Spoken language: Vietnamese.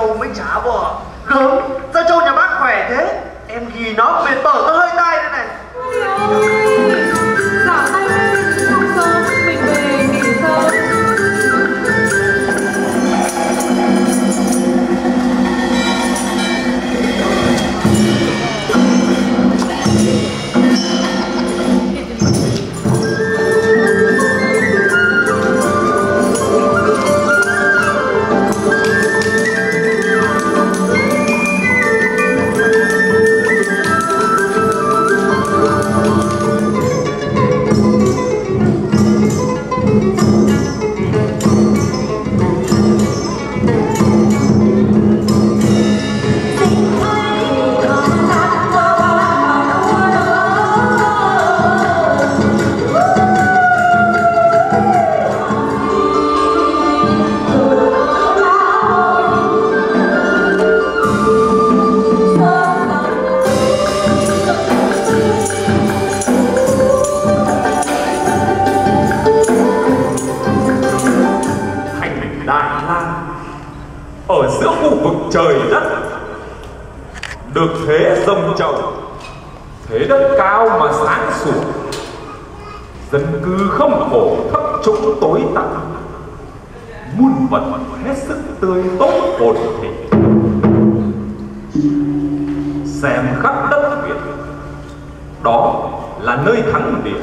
Châu mới trả vợ. Gớm, gia Châu nhà bác khỏe thế? Em ghi nó mệt bở tới hơi tay đây này. Ở giữa khu vực trời đất. Được thế rồng trầu, thế đất cao mà sáng sủa. Dân cư không khổ thấp trũng tối tăm. Muôn vật hết sức tươi tốt ổn thịnh. Xem khắp đất việt, đó là nơi thắng địa.